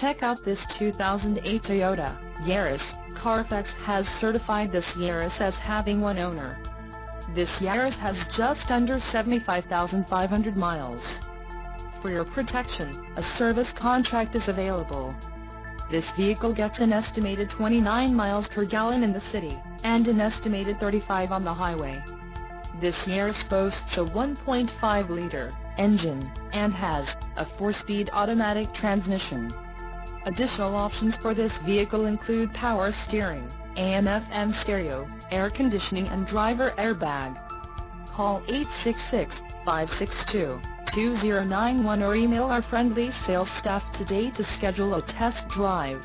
Check out this 2008 Toyota Yaris. Carfax has certified this Yaris as having one owner. This Yaris has just under 75,500 miles. For your protection, a service contract is available. This vehicle gets an estimated 29 miles per gallon in the city, and an estimated 35 on the highway. This Yaris boasts a 1.5-liter engine, and has a 4-speed automatic transmission. Additional options for this vehicle include power steering, AM-FM stereo, air conditioning and driver airbag. Call 866-562-2091 or email our friendly sales staff today to schedule a test drive.